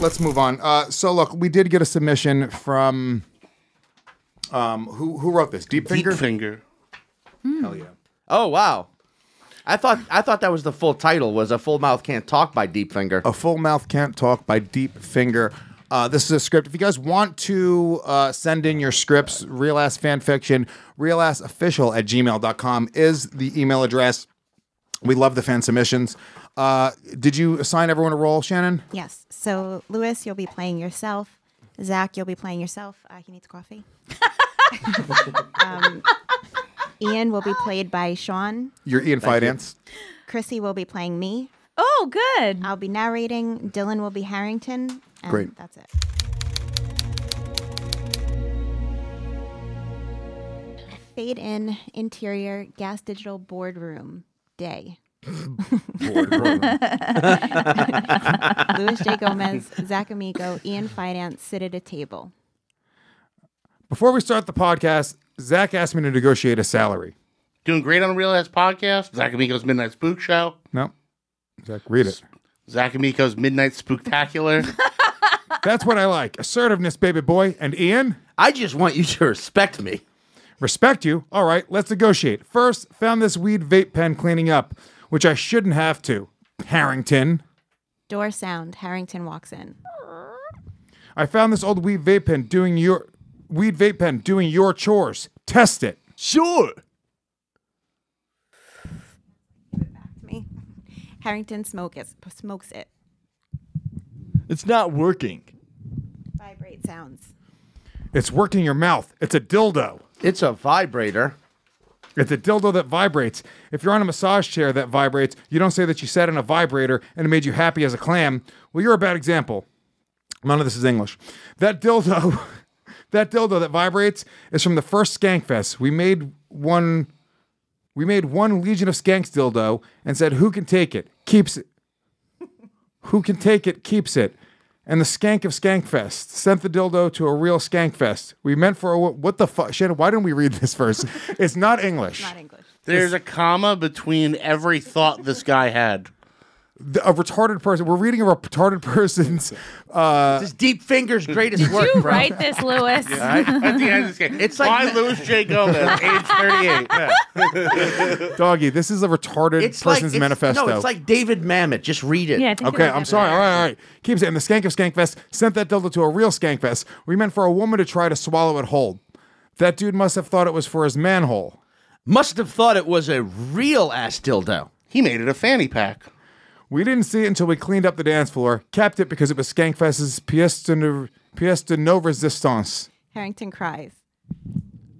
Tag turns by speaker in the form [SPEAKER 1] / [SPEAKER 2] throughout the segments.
[SPEAKER 1] Let's move on. Uh, so look, we did get a submission from um, who who wrote this? Deep
[SPEAKER 2] Deep
[SPEAKER 1] Finger.
[SPEAKER 2] finger.
[SPEAKER 1] Hell yeah.
[SPEAKER 3] Oh wow. I thought I thought that was the full title was a full mouth can't talk by Deep Finger.
[SPEAKER 1] A Full Mouth Can't Talk by Deep Finger. Uh, this is a script. If you guys want to uh, send in your scripts, real ass fan fiction, real ass official at gmail.com is the email address. We love the fan submissions. Uh, did you assign everyone a role, Shannon?
[SPEAKER 4] Yes. So, Lewis, you'll be playing yourself. Zac, you'll be playing yourself. Uh, he needs coffee. um, Ian will be played by Sean.
[SPEAKER 1] You're Ian Fidance.
[SPEAKER 4] Chrissie will be playing me.
[SPEAKER 5] Oh, good.
[SPEAKER 4] I'll be narrating. Dylan will be Harrington. And
[SPEAKER 1] Great.
[SPEAKER 4] That's it. Fade in interior gas digital boardroom day. Luis J. Gomez, Zac Amico, Ian Fidance sit at a table.
[SPEAKER 1] Before we start the podcast, Zac asked me to negotiate a salary.
[SPEAKER 2] Doing great on the Real Ass Podcast. Zac Amico's Midnight Spook Show.
[SPEAKER 1] No. Zac, read it.
[SPEAKER 2] Zac Amico's Midnight Spooktacular.
[SPEAKER 1] That's what I like. Assertiveness, baby boy. And Ian?
[SPEAKER 3] I just want you to respect me.
[SPEAKER 1] Respect you. All right, let's negotiate. First, found this weed vape pen cleaning up, which I shouldn't have to. Harrington.
[SPEAKER 4] Door sound. Harrington walks in.
[SPEAKER 1] I found this old weed vape pen doing your weed vape pen doing your chores. Test it.
[SPEAKER 3] Sure.
[SPEAKER 4] Give it back to me. Harrington smoke it, smokes it.
[SPEAKER 6] It's not working.
[SPEAKER 4] Vibrate sounds.
[SPEAKER 1] It's working your mouth. It's a dildo.
[SPEAKER 3] It's a vibrator.
[SPEAKER 1] It's a dildo that vibrates. If you're on a massage chair that vibrates, you don't say that you sat in a vibrator and it made you happy as a clam. Well, you're a bad example. None of this is English. That dildo, that dildo that vibrates is from the first Skankfest. We made one. We made one Legion of Skanks dildo and said, "Who can take it? Keeps it. Who can take it? Keeps it." And the Skank of Skankfest sent the dildo to a real Skankfest. We meant for a what the fuck, Shannon? Why didn't we read this first? It's not English.
[SPEAKER 4] Not English.
[SPEAKER 2] There's a comma between every thought this guy had.
[SPEAKER 1] The- a retarded person. We're reading a retarded person's. Uh,
[SPEAKER 3] This Deep Finger's greatest work,
[SPEAKER 5] You
[SPEAKER 3] bro.
[SPEAKER 5] write this, Lewis.
[SPEAKER 2] At the end of this game.
[SPEAKER 3] It's like-
[SPEAKER 2] by Luis J. Gomez, age 38. Yeah.
[SPEAKER 1] doggy, this is a retarded
[SPEAKER 3] It's like
[SPEAKER 1] person's
[SPEAKER 3] it's-
[SPEAKER 1] manifesto.
[SPEAKER 3] No, it's like David Mamet. Just read it.
[SPEAKER 5] Yeah,
[SPEAKER 1] Okay, I'm sorry. All right, all right. Keeps it. And the skank of Skankfest sent that dildo to a real Skankfest. We meant for a woman to try to swallow it whole. That dude must have thought it was for his manhole.
[SPEAKER 3] Must have thought it was a real ass dildo.
[SPEAKER 2] He made it a fanny pack.
[SPEAKER 1] We didn't see it until we cleaned up the dance floor, kept it because it was Skankfest's pièce de, no, pièce de no resistance.
[SPEAKER 4] Harrington cries.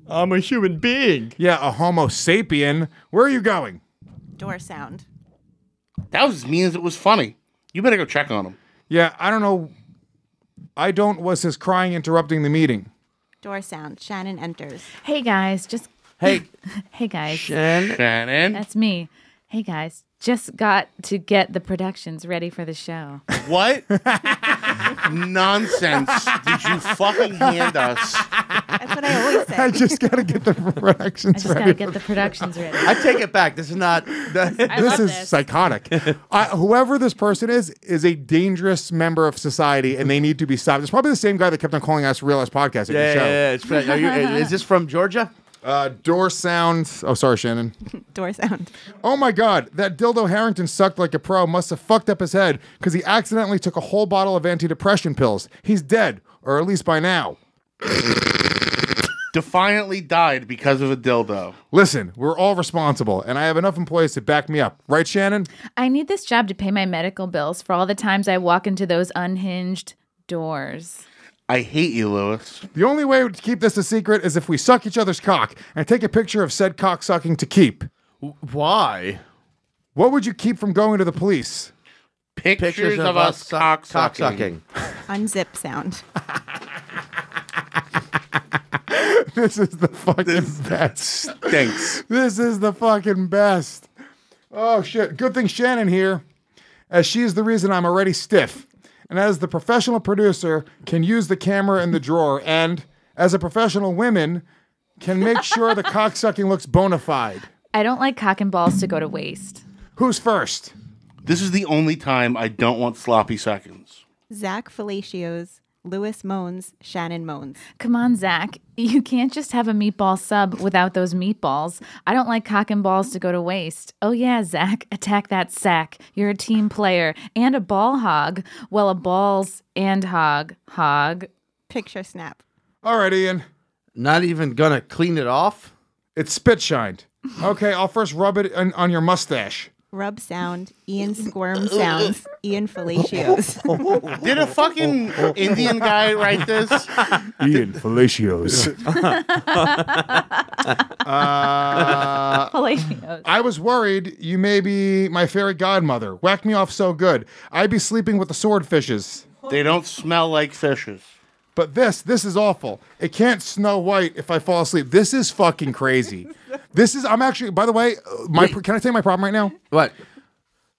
[SPEAKER 6] I'm a human being.
[SPEAKER 1] Yeah, a Homo sapien. Where are you going?
[SPEAKER 4] Door sound.
[SPEAKER 2] That was as mean as it was funny. You better go check on him.
[SPEAKER 1] Yeah, I don't know. I don't. Was his crying interrupting the meeting?
[SPEAKER 4] Door sound. Shannon enters.
[SPEAKER 5] Hey guys, just
[SPEAKER 3] Hey,
[SPEAKER 5] hey guys,
[SPEAKER 3] Shannon.
[SPEAKER 2] Shannon.
[SPEAKER 5] that's me. Hey guys, just got to get the productions ready for the show.
[SPEAKER 2] What nonsense did you fucking hand us?
[SPEAKER 4] That's what I always say.
[SPEAKER 1] I just gotta get the productions
[SPEAKER 5] I
[SPEAKER 1] productions
[SPEAKER 5] just
[SPEAKER 1] ready.
[SPEAKER 5] gotta get the productions ready.
[SPEAKER 3] I take it back. This is not.
[SPEAKER 5] I
[SPEAKER 1] this
[SPEAKER 5] love
[SPEAKER 1] is
[SPEAKER 5] this.
[SPEAKER 1] psychotic. I, whoever this person is is a dangerous member of society, and they need to be stopped. It's probably the same guy that kept on calling us Real Ass Podcast at
[SPEAKER 3] Yeah, yeah, yeah. It's, are you, is this from Georgia?
[SPEAKER 1] Uh, door sound. Oh, sorry, Shannon.
[SPEAKER 4] Door sound.
[SPEAKER 1] Oh my God, that dildo Harrington sucked like a pro. Must have fucked up his head because he accidentally took a whole bottle of antidepressant pills. He's dead, or at least by now.
[SPEAKER 2] Defiantly died because of a dildo.
[SPEAKER 1] Listen, we're all responsible, and I have enough employees to back me up. Right, Shannon?
[SPEAKER 5] I need this job to pay my medical bills for all the times I walk into those unhinged doors.
[SPEAKER 2] I hate you, Lewis.
[SPEAKER 1] The only way to keep this a secret is if we suck each other's cock and take a picture of said cock sucking to keep.
[SPEAKER 3] Why?
[SPEAKER 1] What would you keep from going to the police?
[SPEAKER 2] Pictures, of, us cock sucking.
[SPEAKER 4] Unzip sound.
[SPEAKER 1] This is the fucking best.
[SPEAKER 2] Stinks.
[SPEAKER 1] This is the fucking best. Oh shit. Good thing Shannon here, as she is the reason I'm already stiff. And as the professional producer, can use the camera in the drawer, and as a professional woman, can make sure the cocksucking looks bona fide.
[SPEAKER 5] I don't like cock and balls to go to waste.
[SPEAKER 1] Who's first?
[SPEAKER 2] This is the only time I don't want sloppy seconds.
[SPEAKER 4] Zach Felicios, Lewis moans, Shannon moans.
[SPEAKER 5] Come on, Zac. You can't just have a meatball sub without those meatballs. I don't like cock and balls to go to waste. Oh, yeah, Zac, attack that sack. You're a team player and a ball hog. Well, a balls and hog. Hog.
[SPEAKER 4] Picture snap.
[SPEAKER 1] All right, Ian.
[SPEAKER 3] Not even gonna clean it off.
[SPEAKER 1] It's spit shined. Okay, I'll first rub it on, on your mustache.
[SPEAKER 4] Rub sound. Ian squirm sounds. Ian Felicios.
[SPEAKER 2] Did a fucking Indian guy write this?
[SPEAKER 1] Ian Felicios. uh,
[SPEAKER 5] Palacios.
[SPEAKER 1] I was worried you may be my fairy godmother. Whack me off so good. I'd be sleeping with the swordfishes.
[SPEAKER 2] They don't smell like fishes.
[SPEAKER 1] But this, this is awful. It can't snow white if I fall asleep. This is fucking crazy. this is. I'm actually. By the way, uh, my. Can I tell you my problem right now?
[SPEAKER 3] What?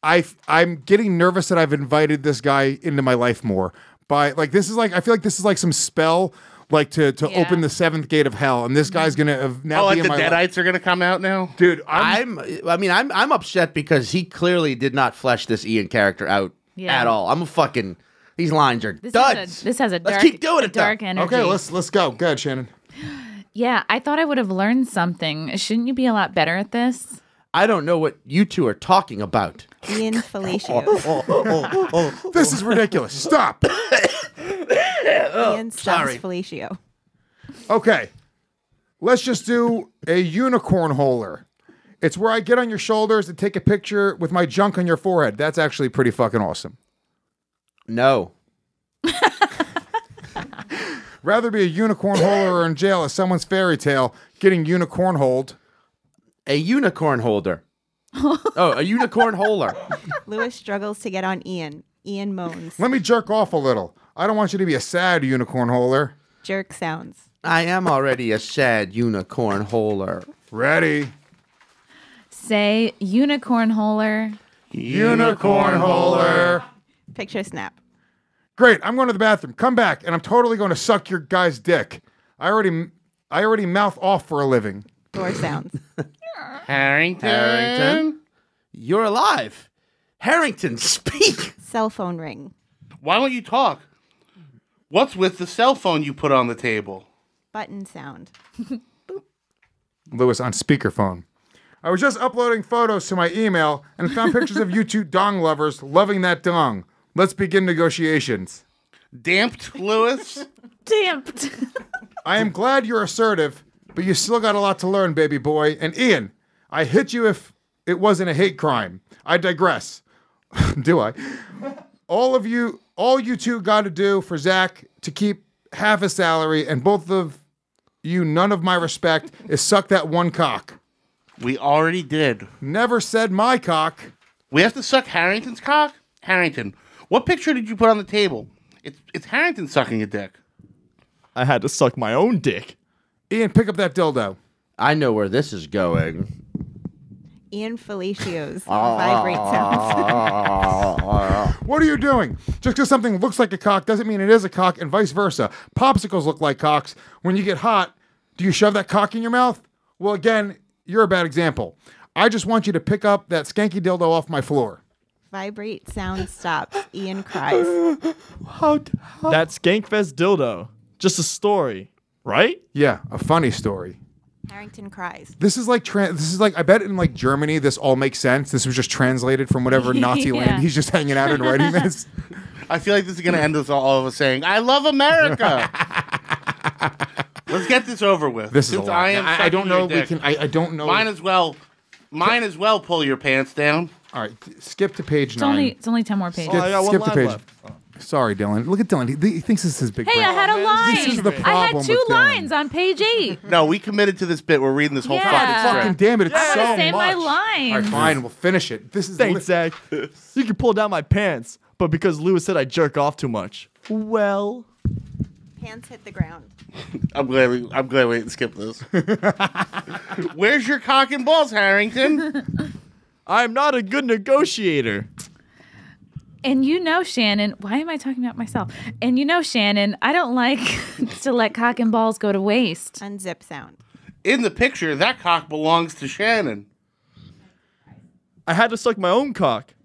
[SPEAKER 1] I I'm getting nervous that I've invited this guy into my life more. By like this is like I feel like this is like some spell like to to
[SPEAKER 5] Yeah.
[SPEAKER 1] open the seventh gate of hell, and this guy's gonna have now
[SPEAKER 2] Oh, like
[SPEAKER 1] be
[SPEAKER 2] the
[SPEAKER 1] in my life.
[SPEAKER 2] Deadites are gonna come out now?
[SPEAKER 1] Dude, I'm,
[SPEAKER 3] I'm. I mean, I'm. I'm upset because he clearly did not flesh this Ian character out
[SPEAKER 5] Yeah.
[SPEAKER 3] at all. I'm a fucking. These lines are
[SPEAKER 5] This
[SPEAKER 3] duds.
[SPEAKER 5] has a, this has a
[SPEAKER 3] Let's keep doing
[SPEAKER 5] a
[SPEAKER 3] it, though.
[SPEAKER 5] energy.
[SPEAKER 1] okay. Let's let's go. Go ahead, Shannon.
[SPEAKER 5] Yeah, I thought I would have learned something. Shouldn't you be a lot better at this?
[SPEAKER 3] I don't know what you two are talking about.
[SPEAKER 4] Ian Felicios.
[SPEAKER 1] Oh, oh, oh, this is ridiculous. Stop.
[SPEAKER 4] Ian
[SPEAKER 3] sorry.
[SPEAKER 4] Felicio.
[SPEAKER 1] Okay. Let's just do a unicorn holer. It's where I get on your shoulders and take a picture with my junk on your forehead. That's actually pretty fucking awesome.
[SPEAKER 3] No.
[SPEAKER 1] Rather be a unicorn holder or in jail as someone's fairy tale getting unicorn holed.
[SPEAKER 3] A unicorn holder. oh, a unicorn holer.
[SPEAKER 4] Lewis struggles to get on Ian. Ian moans.
[SPEAKER 1] Let me jerk off a little. I don't want you to be a sad unicorn holer.
[SPEAKER 4] Jerk sounds.
[SPEAKER 3] I am already a sad unicorn holer.
[SPEAKER 1] Ready?
[SPEAKER 5] Say unicorn holer.
[SPEAKER 1] Unicorn holer.
[SPEAKER 4] Picture snap.
[SPEAKER 1] Great. I'm going to the bathroom. Come back, and I'm totally going to suck your guy's dick. I already, I already mouth off for a living.
[SPEAKER 4] Door sounds.
[SPEAKER 2] Harrington.
[SPEAKER 3] Harrington. You're alive. Harrington, speak.
[SPEAKER 4] Cell phone ring.
[SPEAKER 2] Why won't you talk? What's with the cell phone you put on the table?
[SPEAKER 4] Button sound.
[SPEAKER 1] Lewis on speakerphone. I was just uploading photos to my email and found pictures of you two dong lovers loving that dong. Let's begin negotiations.
[SPEAKER 2] Damped, Lewis?
[SPEAKER 5] Damped.
[SPEAKER 1] I am glad you're assertive, but you still got a lot to learn, baby boy. And Ian, I hit you if it wasn't a hate crime. I digress. do I? All of you, all you two got to do for Zac to keep half his salary and both of you, none of my respect, is suck that one cock.
[SPEAKER 2] We already did.
[SPEAKER 1] Never said my cock.
[SPEAKER 2] We have to suck Harrington's cock? Harrington, what picture did you put on the table? It's it's Harrington sucking a dick.
[SPEAKER 6] I had to suck my own dick.
[SPEAKER 1] Ian, pick up that dildo.
[SPEAKER 3] I know where this is going.
[SPEAKER 4] Ian Felicios. Ah. Vibrate sounds.
[SPEAKER 1] What are you doing? Just because something looks like a cock doesn't mean it is a cock, and vice versa. Popsicles look like cocks. When you get hot, do you shove that cock in your mouth? Well, again, you're a bad example. I just want you to pick up that skanky dildo off my floor.
[SPEAKER 4] Vibrate sound stops. Ian cries.
[SPEAKER 6] That Skankfest dildo. Just a story, right?
[SPEAKER 1] Yeah, a funny story.
[SPEAKER 4] Harrington cries.
[SPEAKER 1] This is like tran this is like I bet in like Germany this all makes sense. This was just translated from whatever Nazi
[SPEAKER 5] Yeah.
[SPEAKER 1] land he's just hanging out and writing this.
[SPEAKER 2] I feel like this is gonna end with all of us saying, I love America. Let's get this over with.
[SPEAKER 1] This is a
[SPEAKER 2] Since
[SPEAKER 1] lot.
[SPEAKER 2] I am
[SPEAKER 1] I, I don't know. We can. I, I don't know.
[SPEAKER 2] Mine as well. Mine as well. Pull your pants down.
[SPEAKER 1] All right, skip to page
[SPEAKER 5] It's
[SPEAKER 1] nine.
[SPEAKER 5] only it's only ten more pages.
[SPEAKER 6] Oh, I got one
[SPEAKER 1] skip to page.
[SPEAKER 6] left. Oh.
[SPEAKER 1] Sorry, Dylan. Look at Dylan. He, he thinks this is his big.
[SPEAKER 5] Hey,
[SPEAKER 1] break.
[SPEAKER 5] I had a oh, line.
[SPEAKER 1] This is the
[SPEAKER 5] I had
[SPEAKER 1] problem
[SPEAKER 5] two
[SPEAKER 1] with Dylan.
[SPEAKER 5] lines on page eight.
[SPEAKER 2] No, we committed to this bit. We're reading this whole
[SPEAKER 5] Yeah.
[SPEAKER 2] fucking
[SPEAKER 1] Fucking damn it! It's
[SPEAKER 5] I
[SPEAKER 1] so
[SPEAKER 5] want to say my
[SPEAKER 1] much.
[SPEAKER 5] line.
[SPEAKER 1] All right, fine. We'll finish it. This is
[SPEAKER 6] Thanks,
[SPEAKER 1] li-
[SPEAKER 6] Zac. You can pull down my pants, but because Lewis said I jerk off too much. Well,
[SPEAKER 4] Pants hit the ground.
[SPEAKER 2] I'm glad. We, I'm glad we didn't skip this. Where's your cock and balls, Harrington?
[SPEAKER 6] I'm not a good negotiator.
[SPEAKER 5] And you know, Shannon, why am I talking about myself? And you know, Shannon, I don't like to let cock and balls go to waste.
[SPEAKER 4] Unzip sound.
[SPEAKER 2] In the picture, that cock belongs to Shannon.
[SPEAKER 6] I had to suck my own cock.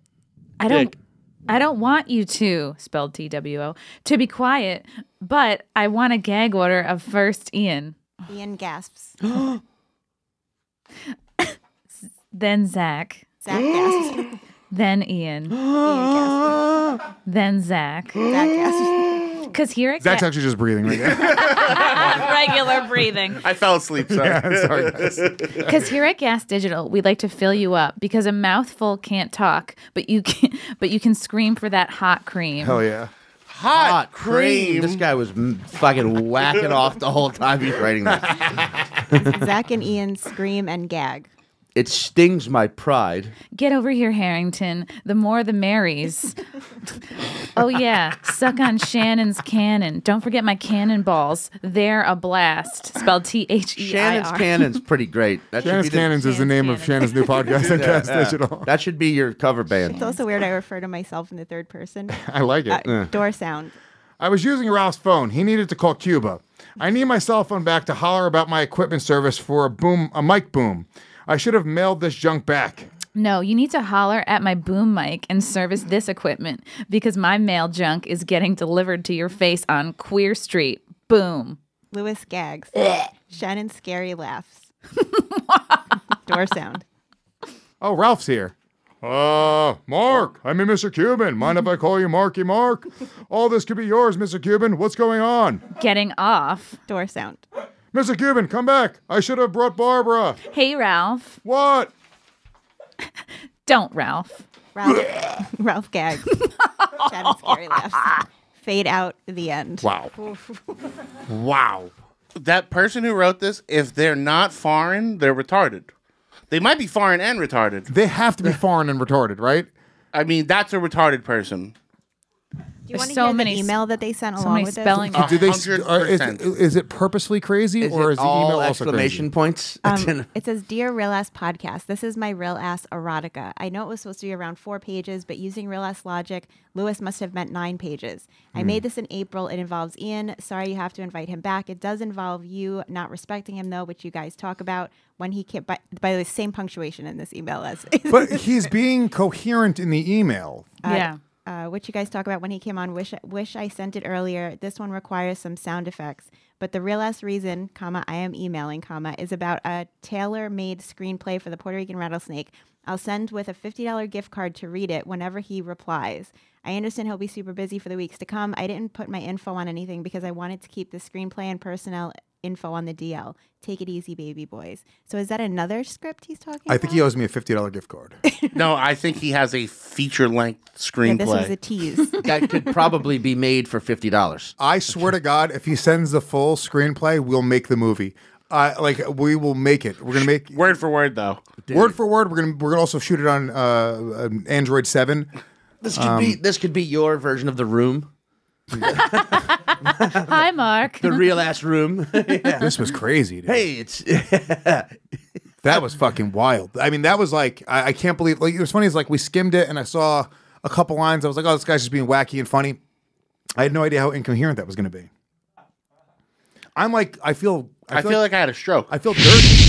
[SPEAKER 5] I don't.
[SPEAKER 6] Dick.
[SPEAKER 5] I don't want you to, spelled T W O, to be quiet, but I want a gag order of first Ian,
[SPEAKER 4] Ian gasps.
[SPEAKER 5] then Zac,
[SPEAKER 4] Zac gasps.
[SPEAKER 5] then Ian,
[SPEAKER 4] Ian gasps.
[SPEAKER 5] then Zac.
[SPEAKER 4] Zac gasps.
[SPEAKER 5] Because here at
[SPEAKER 1] Zac's
[SPEAKER 5] Ga-
[SPEAKER 1] actually just breathing right now.
[SPEAKER 5] regular breathing.
[SPEAKER 2] I fell asleep. Sorry.
[SPEAKER 1] Sorry, guys.
[SPEAKER 5] Because here at Gas Digital, we like to fill you up because a mouthful can't talk, but you can, but you can scream for that hot cream.
[SPEAKER 1] Hell yeah.
[SPEAKER 2] Hot,
[SPEAKER 3] Hot
[SPEAKER 2] cream.
[SPEAKER 3] This guy was m- fucking whacking off the whole time he's writing this.
[SPEAKER 4] Zac and Ian scream and gag.
[SPEAKER 3] It stings my pride.
[SPEAKER 5] Get over here, Harrington. The more the merries. oh yeah, suck on Shannon's cannon. Don't forget my cannonballs. They're a blast. Spelled T H E I
[SPEAKER 3] Shannon's
[SPEAKER 5] R.
[SPEAKER 3] Cannon's pretty great. That
[SPEAKER 1] Shannon's
[SPEAKER 3] should be the-
[SPEAKER 1] Cannons is the name of
[SPEAKER 5] Shannon's
[SPEAKER 1] Shannon's new podcast on Cast
[SPEAKER 3] Yeah.
[SPEAKER 1] Digital.
[SPEAKER 3] That should be your cover band.
[SPEAKER 4] It's also weird I refer to myself in the third person.
[SPEAKER 1] I like it.
[SPEAKER 4] Uh, door sound.
[SPEAKER 1] I was using Ralph's phone. He needed to call Cuba. I need my cell phone back to holler about my equipment service for a boom, a mic boom. I should have mailed this junk back.
[SPEAKER 5] No, you need to holler at my boom mic and service this equipment because my mail junk is getting delivered to your face on Queer Street. Boom.
[SPEAKER 4] Lewis gags. Shannon scary laughs. door sound.
[SPEAKER 1] Oh, Ralph's here. Uh, Mark, I'm in Mr. Cuban. Mind if I call you Marky Mark? All this could be yours, Mr. Cuban. What's going on?
[SPEAKER 5] Getting off.
[SPEAKER 4] Door sound.
[SPEAKER 1] Mr. Cuban, come back. I should have brought Barbara.
[SPEAKER 5] Hey, Ralph.
[SPEAKER 1] What?
[SPEAKER 5] Don't, Ralph.
[SPEAKER 4] Ralph, Ralph gags. Shannon scary laughs. Fade out. The end.
[SPEAKER 1] Wow. wow.
[SPEAKER 2] that person who wrote this, if they're not foreign, they're retarded. They might be foreign and retarded.
[SPEAKER 1] They have to be foreign and retarded, right?
[SPEAKER 2] I mean, that's a retarded person.
[SPEAKER 4] Do you want to
[SPEAKER 5] so
[SPEAKER 4] hear
[SPEAKER 5] many
[SPEAKER 4] the email that they sent
[SPEAKER 5] so
[SPEAKER 4] along
[SPEAKER 5] many
[SPEAKER 4] with
[SPEAKER 5] spelling-
[SPEAKER 4] this?
[SPEAKER 2] A
[SPEAKER 1] Do they?
[SPEAKER 2] hundred
[SPEAKER 1] Are, is, is it purposely crazy,
[SPEAKER 3] Is
[SPEAKER 1] or
[SPEAKER 3] it
[SPEAKER 1] is the email also
[SPEAKER 3] exclamation
[SPEAKER 1] crazy?
[SPEAKER 3] points?
[SPEAKER 4] Um, it says, "Dear Real Ass Podcast, this is my Real Ass erotica. I know it was supposed to be around four pages, but using Real Ass logic, Lewis must have meant nine pages. I
[SPEAKER 1] Hmm.
[SPEAKER 4] made this in April. It involves Ian. Sorry, you have to invite him back. It does involve you not respecting him, though, which you guys talk about when he came. By, by the way, same punctuation in this email as
[SPEAKER 1] But he's being coherent in the email.
[SPEAKER 5] yeah.
[SPEAKER 4] Uh, what you guys talk about when he came on. Wish wish I sent it earlier. This one requires some sound effects. But the real last reason, comma, I am emailing, comma, is about a tailor-made screenplay for the Puerto Rican rattlesnake. I'll send with a $50 gift card to read it whenever he replies. I understand he'll be super busy for the weeks to come. I didn't put my info on anything because I wanted to keep the screenplay and personnel info on the DL. Take it easy, baby boys. So is that another script he's talking
[SPEAKER 1] I think he owes me a fifty dollar gift card.
[SPEAKER 2] No, I think he has a feature length
[SPEAKER 4] Yeah,
[SPEAKER 2] screenplay.
[SPEAKER 4] this was a tease.
[SPEAKER 3] that could probably be made for fifty dollars.
[SPEAKER 1] I swear to God, if he sends the full screenplay, we'll make the movie. Uh, like we will make it. We're gonna make
[SPEAKER 2] word for word, though.
[SPEAKER 1] word for word. We're gonna we're gonna also shoot it on uh, Android seven.
[SPEAKER 3] This could
[SPEAKER 1] Um,
[SPEAKER 3] be this could be your version of the room,
[SPEAKER 5] Hi, Mark.
[SPEAKER 3] the real ass room.
[SPEAKER 1] This was crazy. Dude.
[SPEAKER 3] hey, it's
[SPEAKER 1] That was fucking wild. I mean, that was like I, I can't believe. Like it was funny. Is like we skimmed it and I saw a couple lines. I was like, oh, this guy's just being wacky and funny. I had no idea how incoherent that was going to be. I'm like, I feel,
[SPEAKER 2] I feel, like, I had a stroke.
[SPEAKER 1] I feel dirty.